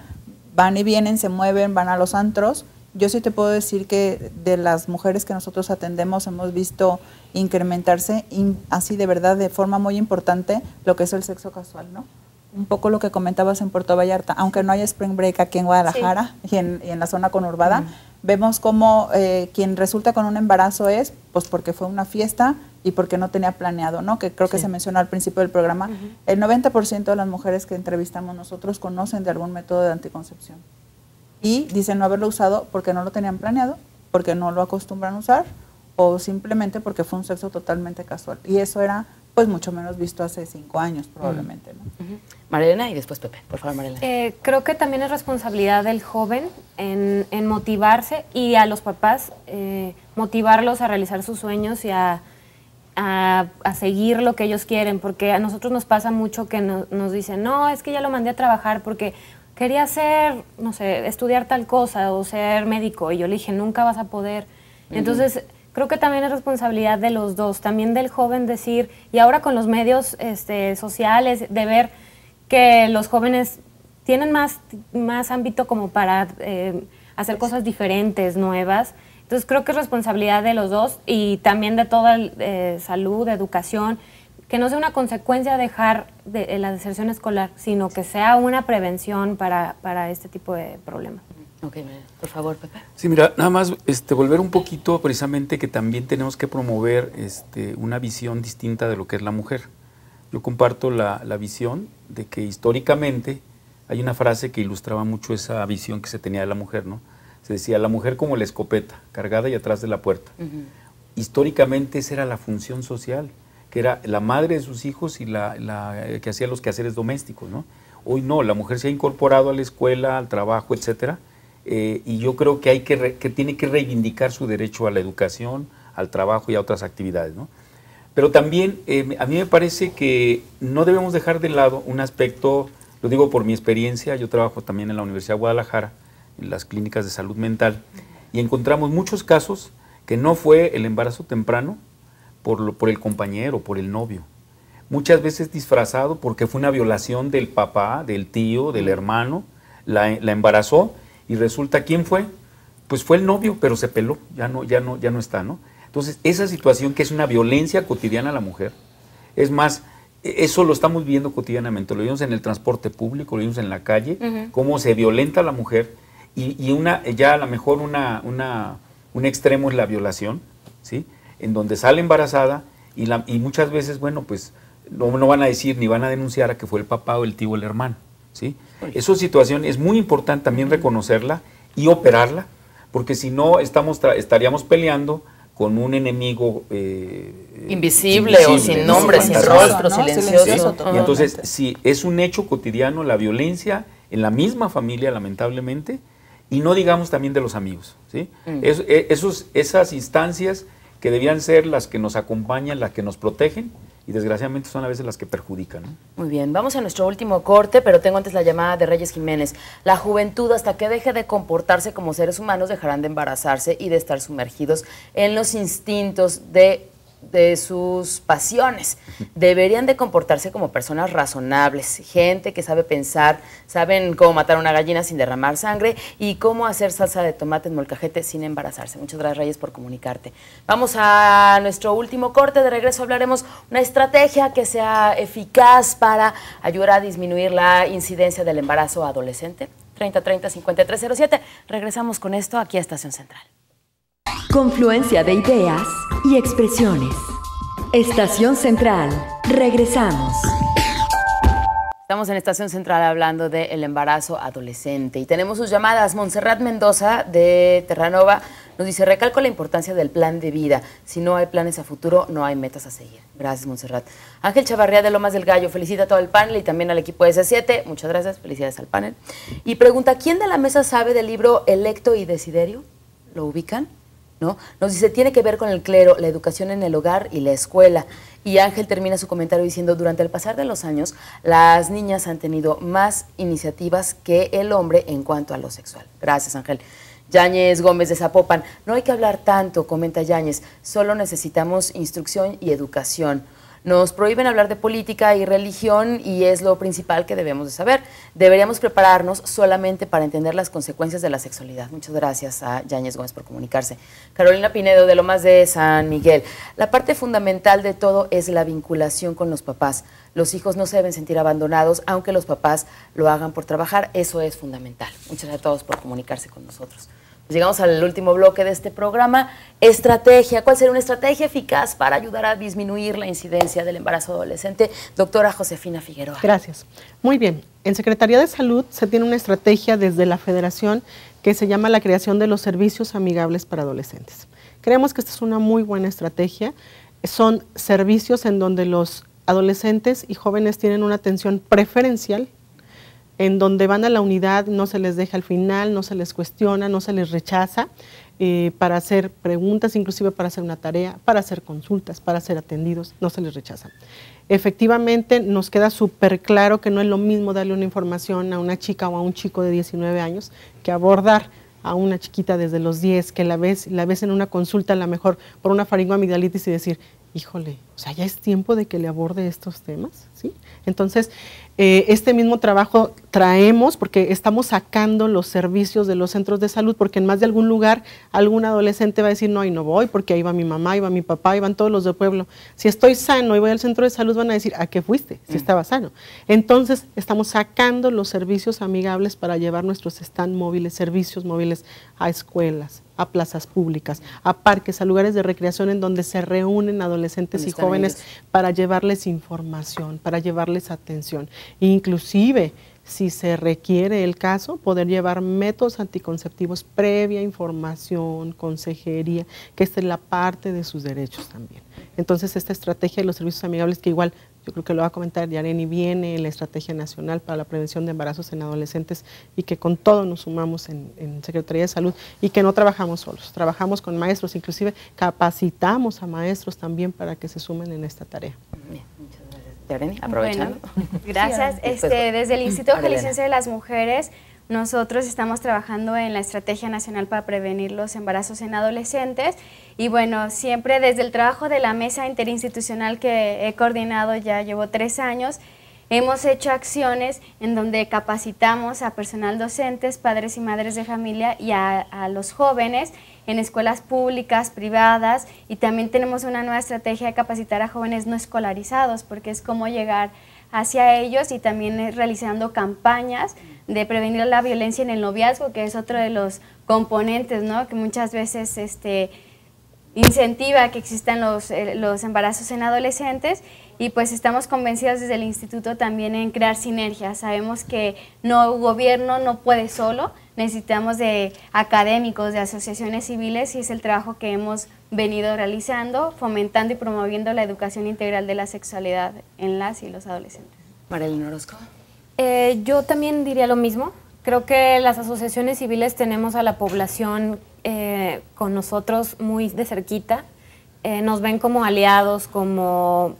van y vienen, se mueven, van a los antros. Yo sí te puedo decir que de las mujeres que nosotros atendemos hemos visto incrementarse así de verdad de forma muy importante lo que es el sexo casual, ¿no? Un poco lo que comentabas en Puerto Vallarta, aunque no haya spring break aquí en Guadalajara y, en, la zona conurbada, vemos como eh, quien resulta con un embarazo es pues porque fue una fiesta y porque no tenía planeado, ¿no? Que creo que se mencionó al principio del programa. El 90% de las mujeres que entrevistamos nosotros conocen de algún método de anticoncepción. Y dicen no haberlo usado porque no lo tenían planeado, porque no lo acostumbran a usar o simplemente porque fue un sexo totalmente casual. Y eso era pues mucho menos visto hace cinco años probablemente. ¿no? y después Pepe, por favor Marilena. Eh, creo que también es responsabilidad del joven en, motivarse y a los papás eh, motivarlos a realizar sus sueños y a, seguir lo que ellos quieren, porque a nosotros nos pasa mucho que nos dicen, no, es que ya lo mandé a trabajar porque quería ser, no sé, estudiar tal cosa o ser médico y yo le dije, nunca vas a poder. Entonces creo que también es responsabilidad de los dos, también del joven decir, y ahora con los medios este, sociales, de ver que los jóvenes tienen más, más ámbito como para eh, hacer cosas diferentes, nuevas. Entonces creo que es responsabilidad de los dos y también de toda eh, salud, educación, que no sea una consecuencia dejar de, la deserción escolar, sino que sea una prevención para, para este tipo de problemas. Ok, por favor, Pepe. Sí, mira, nada más este, volver un poquito precisamente que también tenemos que promover este, una visión distinta de lo que es la mujer. Yo comparto la, la, visión de que históricamente hay una frase que ilustraba mucho esa visión que se tenía de la mujer, ¿no? Se decía, la mujer como la escopeta, cargada y atrás de la puerta. Históricamente esa era la función social que era la madre de sus hijos y la, la que hacía los quehaceres domésticos, ¿no? Hoy no, la mujer se ha incorporado a la escuela, al trabajo, etcétera, eh, y yo creo que hay que, que tiene que reivindicar su derecho a la educación, al trabajo y a otras actividades, ¿no? Pero también eh, a mí me parece que no debemos dejar de lado un aspecto, lo digo por mi experiencia, yo trabajo también en la Universidad de Guadalajara, en las clínicas de salud mental, y encontramos muchos casos que no fue el embarazo temprano por, lo, por el compañero, por el novio. Muchas veces disfrazado porque fue una violación del papá, del tío, del hermano, la, la embarazó y resulta quién fue, pues fue el novio, pero se peló, ya no, ya no, ya no está, ¿no? Entonces, esa situación que es una violencia cotidiana a la mujer, es más, eso lo estamos viendo cotidianamente, lo vimos en el transporte público, lo vimos en la calle, cómo se violenta a la mujer y, una, ya a lo mejor una, una, un extremo es la violación, ¿sí? En donde sale embarazada y, la, y muchas veces, bueno, pues no, no, van a decir ni van a denunciar a que fue el papá o el tío o el hermano, ¿sí? Esa situación es muy importante también reconocerla y operarla, porque si no estamos estaríamos peleando con un enemigo eh, invisible, o sin nombre, sin rostro, silencioso. Y entonces, si es un hecho cotidiano la violencia en la misma familia, lamentablemente, y no digamos también de los amigos. ¿sí? Mm. E, esos, esas instancias que debían ser las que nos acompañan, las que nos protegen, y desgraciadamente son a veces las que perjudican. Muy bien, vamos a nuestro último corte, pero tengo antes la llamada de Reyes Jiménez. La juventud, hasta que deje de comportarse como seres humanos, dejarán de embarazarse y de estar sumergidos en los instintos de de sus pasiones. Deberían de comportarse como personas razonables, gente que sabe pensar, saben cómo matar una gallina sin derramar sangre y cómo hacer salsa de tomate en molcajete sin embarazarse. Muchas gracias Reyes por comunicarte. Vamos a nuestro último corte, de regreso hablaremos una estrategia que sea eficaz para ayudar a disminuir la incidencia del embarazo adolescente. 3030 5307. Regresamos con esto aquí a Estación Central. Confluencia de ideas y expresiones. Estación Central. Regresamos. Estamos en Estación Central hablando del embarazo adolescente y tenemos sus llamadas. Montserrat Mendoza de Terranova nos dice, recalco la importancia del plan de vida. Si no hay planes a futuro, no hay metas a seguir. Gracias, Montserrat. Ángel Chavarría de Lomas del Gallo felicita a todo el panel y también al equipo de S7. Muchas gracias, felicidades al panel. Y pregunta, ¿quién de la mesa sabe del libro Electo y Desiderio? ¿Lo ubican? Nos dice, tiene que ver con el clero, la educación en el hogar y la escuela. Y Ángel termina su comentario diciendo, durante el pasar de los años, las niñas han tenido más iniciativas que el hombre en cuanto a lo sexual. Gracias, Ángel. Yáñez Gómez de Zapopan, no hay que hablar tanto, comenta Yáñez, solo necesitamos instrucción y educación. Nos prohíben hablar de política y religión y es lo principal que debemos de saber. Deberíamos prepararnos solamente para entender las consecuencias de la sexualidad. Muchas gracias a Yáñez Gómez por comunicarse. Carolina Pinedo de Lomas de San Miguel. La parte fundamental de todo es la vinculación con los papás. Los hijos no se deben sentir abandonados, aunque los papás lo hagan por trabajar. Eso es fundamental. Muchas gracias a todos por comunicarse con nosotros. Llegamos al último bloque de este programa. Estrategia. ¿Cuál sería una estrategia eficaz para ayudar a disminuir la incidencia del embarazo adolescente? Doctora Josefina Figueroa. Gracias. Muy bien. En Secretaría de Salud se tiene una estrategia desde la Federación que se llama la creación de los servicios amigables para adolescentes. Creemos que esta es una muy buena estrategia. Son servicios en donde los adolescentes y jóvenes tienen una atención preferencial en donde van a la unidad, no se les deja al final, no se les cuestiona, no se les rechaza eh, para hacer preguntas, inclusive para hacer una tarea, para hacer consultas, para ser atendidos, no se les rechaza. Efectivamente, nos queda súper claro que no es lo mismo darle una información a una chica o a un chico de 19 años que abordar a una chiquita desde los 10, que la ves, la en una consulta a lo mejor por una faringoamigdalitis y decir, híjole, o sea, ya es tiempo de que le aborde estos temas, ¿sí? Entonces, eh, este mismo trabajo traemos porque estamos sacando los servicios de los centros de salud, porque en más de algún lugar algún adolescente va a decir, no, y no voy, porque ahí va mi mamá, ahí va mi papá, ahí van todos los del pueblo. Si estoy sano y voy al centro de salud, van a decir, ¿a qué fuiste? Si mm. estaba sano. Entonces, estamos sacando los servicios amigables para llevar nuestros stand móviles, servicios móviles a escuelas, a plazas públicas, a parques, a lugares de recreación en donde se reúnen adolescentes y jóvenes para llevarles información, para llevarles atención. Inclusive si se requiere el caso, poder llevar métodos anticonceptivos previa información, consejería, que esta es la parte de sus derechos también. Entonces, esta estrategia de los servicios amigables, que igual yo creo que lo va a comentar Yareni, viene en la Estrategia Nacional para la Prevención de Embarazos en Adolescentes y que con todo nos sumamos en, en, Secretaría de Salud y que no trabajamos solos, trabajamos con maestros, inclusive capacitamos a maestros también para que se sumen en esta tarea. Bien, muchas gracias. Yareni, aprovechando. gracias. <laughs> Este, desde el Instituto Jalisciense de las Mujeres, nosotros estamos trabajando en la Estrategia Nacional para Prevenir los Embarazos en Adolescentes y bueno, siempre desde el trabajo de la mesa interinstitucional que he coordinado ya llevo tres años, hemos hecho acciones en donde capacitamos a personal docentes, padres y madres de familia y a, a los jóvenes en escuelas públicas, privadas y también tenemos una nueva estrategia de capacitar a jóvenes no escolarizados porque es cómo llegar hacia ellos y también realizando campañas de prevenir la violencia en el noviazgo, que es otro de los componentes, ¿no? Que muchas veces este, incentiva que existan los, eh, los embarazos en adolescentes y pues estamos convencidos desde el instituto también en crear sinergias. Sabemos que no gobierno no puede solo, necesitamos de académicos, de asociaciones civiles y es el trabajo que hemos venido realizando, fomentando y promoviendo la educación integral de la sexualidad en las y los adolescentes. Marilyn Orozco. Eh, yo también diría lo mismo. Creo que las asociaciones civiles tenemos a la población eh, con nosotros muy de cerquita. Eh, nos ven como aliados, como,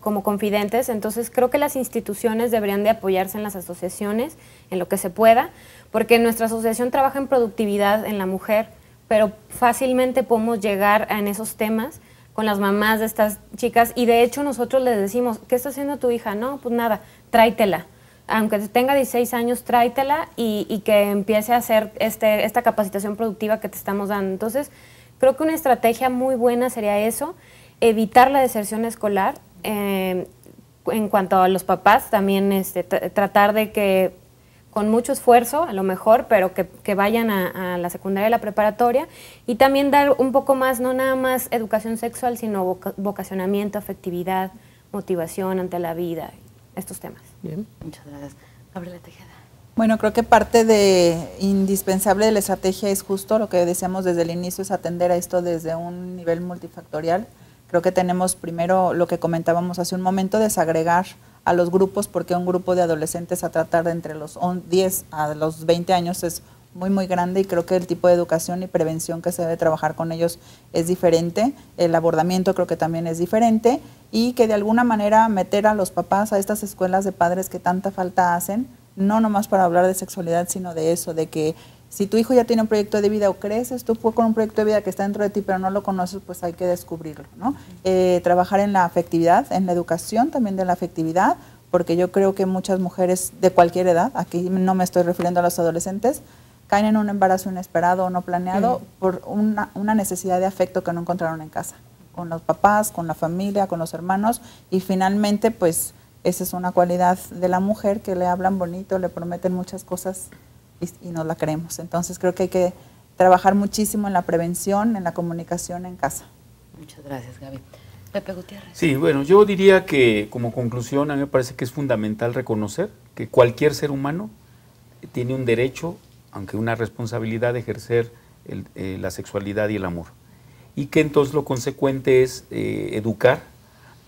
como confidentes. Entonces creo que las instituciones deberían de apoyarse en las asociaciones, en lo que se pueda, porque nuestra asociación trabaja en productividad en la mujer, pero fácilmente podemos llegar en esos temas con las mamás de estas chicas y de hecho nosotros les decimos, ¿qué está haciendo tu hija? No, pues nada, tráetela aunque tenga 16 años, tráetela y, y, que empiece a hacer este, esta capacitación productiva que te estamos dando. Entonces, creo que una estrategia muy buena sería eso, evitar la deserción escolar. Eh, en cuanto a los papás, también este, tratar de que con mucho esfuerzo, a lo mejor, pero que, vayan a, la secundaria y la preparatoria, y también dar un poco más, no nada más educación sexual, sino voca vocacionamiento, afectividad, motivación ante la vida, estos temas. Bien. Muchas gracias. Gabriela Tejeda. Bueno, creo que parte de indispensable de la estrategia es justo lo que decíamos desde el inicio, es atender a esto desde un nivel multifactorial. Creo que tenemos primero lo que comentábamos hace un momento, desagregar a los grupos, porque un grupo de adolescentes a tratar de entre los 10 a los 20 años es muy, muy grande y creo que el tipo de educación y prevención que se debe trabajar con ellos es diferente, el abordamiento creo que también es diferente y que de alguna manera meter a los papás a estas escuelas de padres que tanta falta hacen, no nomás para hablar de sexualidad, sino de eso, de que si tu hijo ya tiene un proyecto de vida o creces tú con un proyecto de vida que está dentro de ti pero no lo conoces, pues hay que descubrirlo, ¿no? Eh, trabajar en la afectividad, en la educación también de la afectividad, porque yo creo que muchas mujeres de cualquier edad, aquí no me estoy refiriendo a los adolescentes, caen en un embarazo inesperado o no planeado por una, una, necesidad de afecto que no encontraron en casa, con los papás, con la familia, con los hermanos y finalmente pues esa es una cualidad de la mujer que le hablan bonito, le prometen muchas cosas y, y no la creemos. Entonces creo que hay que trabajar muchísimo en la prevención, en la comunicación en casa. Muchas gracias, Gaby. Pepe Gutiérrez. Sí, bueno, yo diría que como conclusión a mí me parece que es fundamental reconocer que cualquier ser humano tiene un derecho aunque una responsabilidad de ejercer eh, la sexualidad y el amor. Y que entonces lo consecuente es eh, educar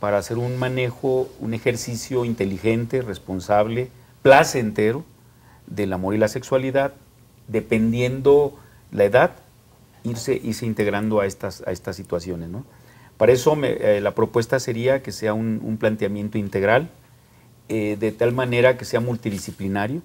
para hacer un manejo, un ejercicio inteligente, responsable, placentero del amor y la sexualidad, dependiendo la edad, irse, irse integrando a estas, a estas situaciones. ¿no? Para eso eh, la propuesta sería que sea un, planteamiento integral, de tal manera que sea multidisciplinario,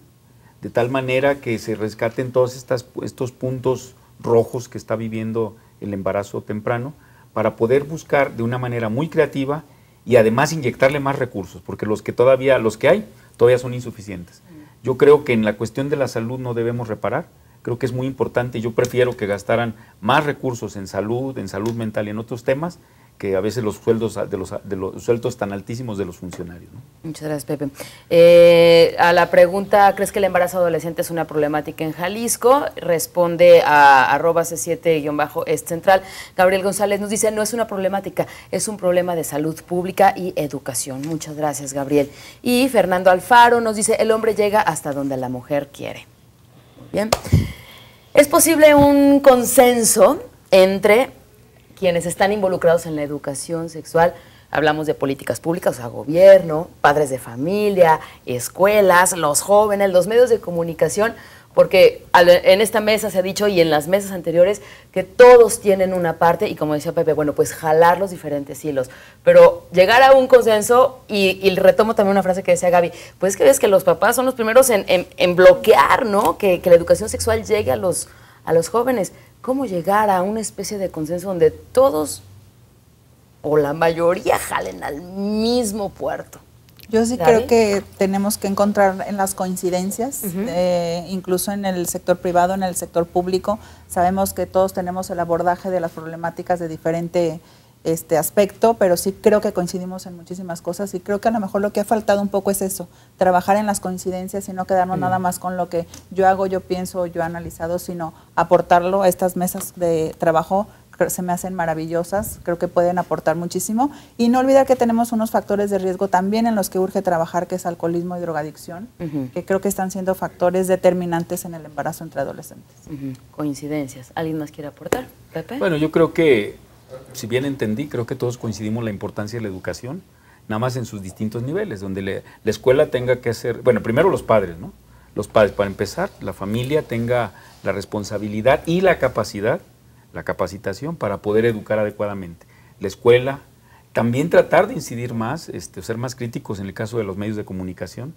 de tal manera que se rescaten todos estas, estos puntos rojos que está viviendo el embarazo temprano para poder buscar de una manera muy creativa y además inyectarle más recursos, porque los que todavía, los que hay, todavía son insuficientes. Yo creo que en la cuestión de la salud no debemos reparar, creo que es muy importante, yo prefiero que gastaran más recursos en salud, en salud mental y en otros temas, que a veces los sueldos de los, sueldos tan altísimos de los funcionarios. Muchas gracias, Pepe. Eh, a la pregunta, ¿crees que el embarazo adolescente es una problemática en Jalisco? Responde a arroba C7-es central. Gabriel González nos dice, no es una problemática, es un problema de salud pública y educación. Muchas gracias, Gabriel. Y Fernando Alfaro nos dice, el hombre llega hasta donde la mujer quiere. Bien. ¿Es posible un consenso entre quienes están involucrados en la educación sexual, hablamos de políticas públicas, o sea, gobierno, padres de familia, escuelas, los jóvenes, los medios de comunicación, porque en esta mesa se ha dicho y en las mesas anteriores que todos tienen una parte y como decía Pepe, bueno, pues jalar los diferentes hilos, pero llegar a un consenso y, retomo también una frase que decía Gaby, pues que ves que los papás son los primeros en, bloquear, ¿no? Que, que, la educación sexual llegue a los, a los jóvenes cómo llegar a una especie de consenso donde todos o la mayoría jalen al mismo puerto. Yo sí creo que tenemos que encontrar en las coincidencias, eh, incluso en el sector privado, en el sector público. Sabemos que todos tenemos el abordaje de las problemáticas de diferente este aspecto, pero sí creo que coincidimos en muchísimas cosas y creo que a lo mejor lo que ha faltado un poco es eso, trabajar en las coincidencias y no quedarnos mm. nada más con lo que yo hago, yo pienso, yo he analizado, sino aportarlo a estas mesas de trabajo se me hacen maravillosas, creo que pueden aportar muchísimo y no olvidar que tenemos unos factores de riesgo también en los que urge trabajar, que es alcoholismo y drogadicción, que creo que están siendo factores determinantes en el embarazo entre adolescentes. Coincidencias. ¿Alguien más quiere aportar? Pepe. Bueno, yo creo que si bien entendí, creo que todos coincidimos la importancia de la educación, nada más en sus distintos niveles, donde la escuela tenga que hacer, bueno, primero los padres, ¿no? Los padres, para empezar, la familia tenga la responsabilidad y la capacidad, la capacitación para poder educar adecuadamente. La escuela, también tratar de incidir más, este, ser más críticos en el caso de los medios de comunicación.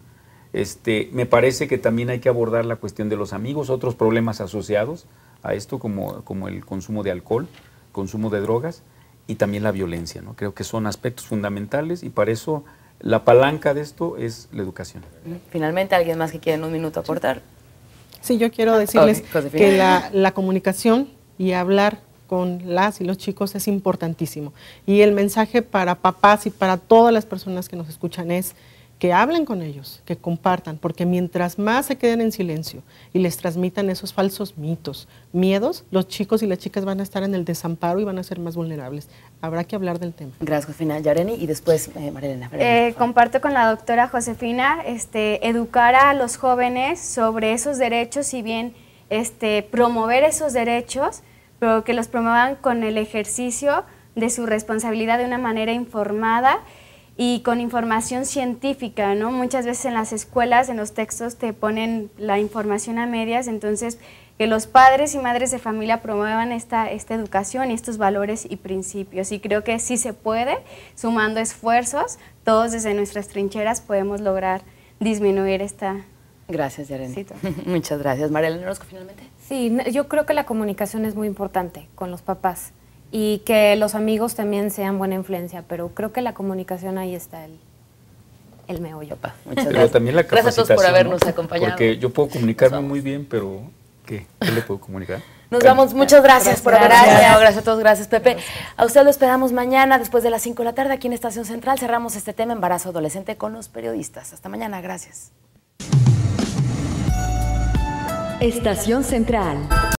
Este, me parece que también hay que abordar la cuestión de los amigos, otros problemas asociados a esto, como el consumo de alcohol consumo de drogas y también la violencia. ¿no? Creo que son aspectos fundamentales y para eso la palanca de esto es la educación. Finalmente, ¿alguien más que quiera en un minuto aportar? Sí, yo quiero decirles que la, la comunicación y hablar con las y los chicos es importantísimo. Y el mensaje para papás y para todas las personas que nos escuchan es que hablen con ellos, que compartan, porque mientras más se queden en silencio y les transmitan esos falsos mitos, miedos, los chicos y las chicas van a estar en el desamparo y van a ser más vulnerables. Habrá que hablar del tema. Gracias, Josefina. Yareni y después eh, Marilena. Eh, comparto con la doctora Josefina, este, educar a los jóvenes sobre esos derechos y bien este, promover esos derechos, pero que los promuevan con el ejercicio de su responsabilidad de una manera informada y con información científica, ¿no? Muchas veces en las escuelas, en los textos te ponen la información a medias, entonces que los padres y madres de familia promuevan esta, esta educación y estos valores y principios. Y creo que sí se puede, sumando esfuerzos, todos desde nuestras trincheras podemos lograr disminuir esta... Gracias, Yareni. <laughs> Muchas gracias. María Orozco, finalmente. Sí, yo creo que la comunicación es muy importante con los papás y que los amigos también sean buena influencia, pero creo que la comunicación ahí está el, el meollo. Muchas gracias. también la gracias a todos por habernos acompañado. Porque yo puedo comunicarme muy bien, pero ¿qué? ¿Qué le puedo comunicar? Nos vamos, muchas gracias, por haber gracias. gracias a todos, gracias Pepe. A usted lo esperamos mañana después de las 5 de la tarde aquí en Estación Central. Cerramos este tema embarazo adolescente con los periodistas. Hasta mañana, gracias. Estación Central.